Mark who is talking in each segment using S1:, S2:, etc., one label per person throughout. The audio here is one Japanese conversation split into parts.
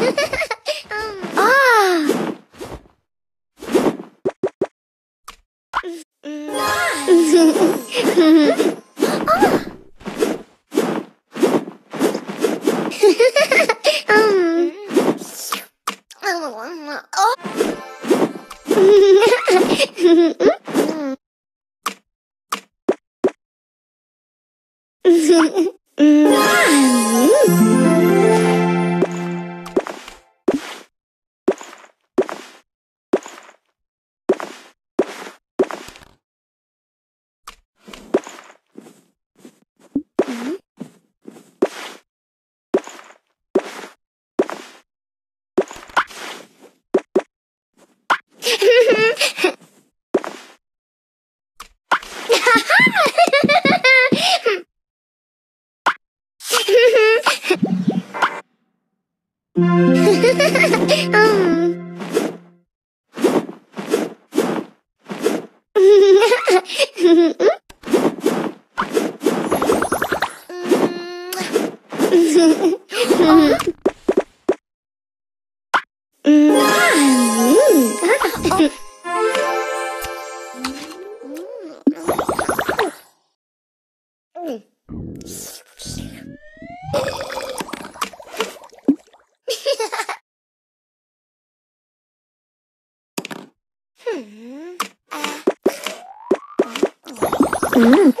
S1: Ha ha ha! 哈哈嗯。Mm-hmm.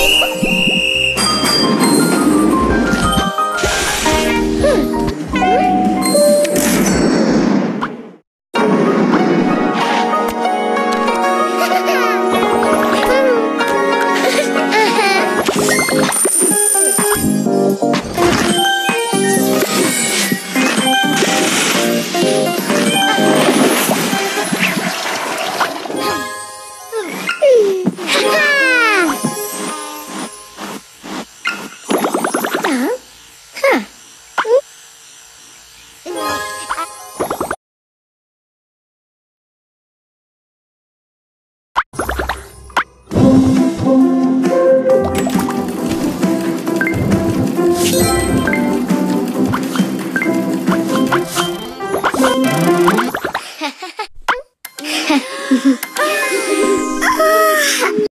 S1: Oh, my God.